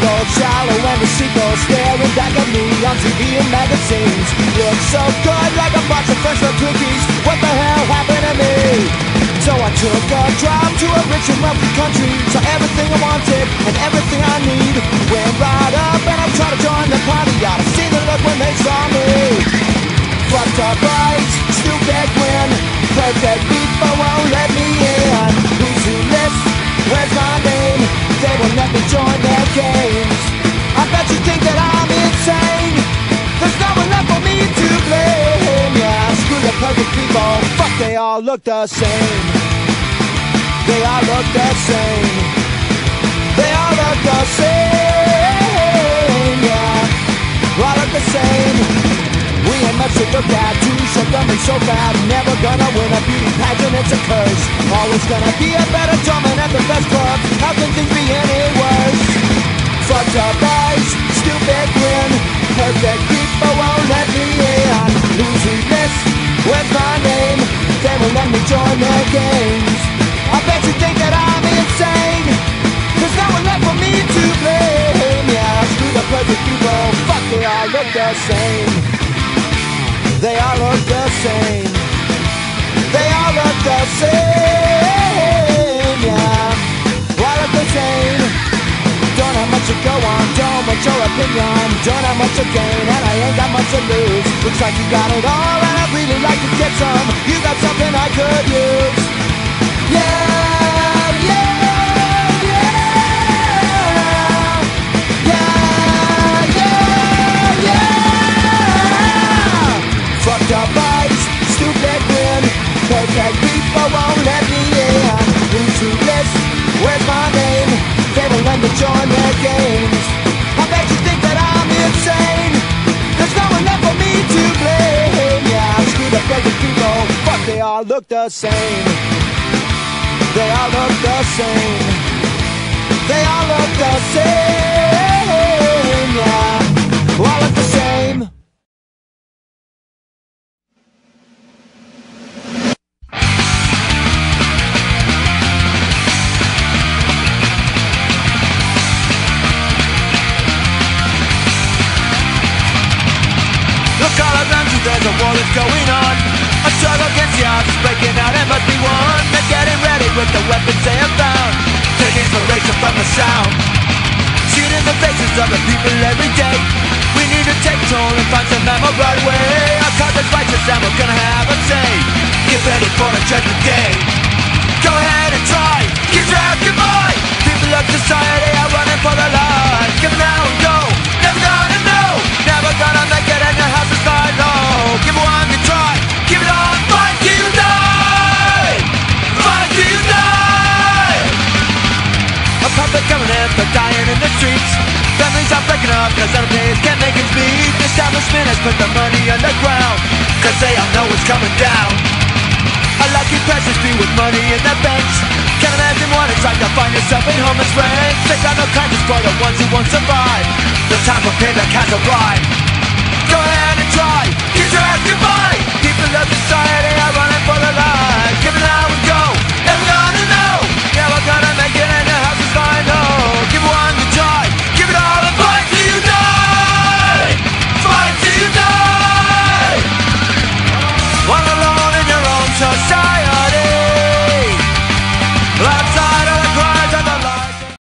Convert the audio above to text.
people, shallow and deceitful, staring back at me on TV and magazines. Look so good, like a box of French cookies. What the hell happened to me? So I took a drive to a rich and wealthy country, saw everything I wanted and everything I need. Went right up and I tried to all look the same. They all look the same. They all look the same. Yeah, all look the same. We ain't much to look too so dumb and so bad Never gonna win a beauty pageant, it's a curse Always gonna be a better drumming at the best club How can things be any worse? Fucked up eyes, stupid grin Perfect their games I bet you think that I'm insane no left for me to blame Yeah, screw the people Fuck, they all look the same they all look the same. They all look the same, yeah. All look the same. Don't have much to go on, don't want your opinion. Don't have much to gain, and I ain't got much to lose. Looks like you got it all, and I'd really like look the same. They all look the same. They all look the same Yeah, all look the same. Look all around you, there's a war that's going on A struggle against the odds is breaking out and must be won They're getting ready with the weapons they have found. Take inspiration from the sound. See it in the faces of the people every day. We need to take control and find some ammo right away. Our cause is righteous and we're gonna have a say. Get ready for the judgment day. Go ahead and try, up cause other pays can't make ends meet The establishment has put the money underground Cause they all know it's coming down. A lucky peasants be with money in their banks Can't imagine what it's like to find yourself in homeless ranks They got no kindness for the ones who won't survive. The time for payback has arrived